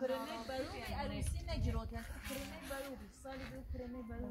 کرمه برو عروسی نگیروتن کرمه सारी दूध फ्रेम में बड़ी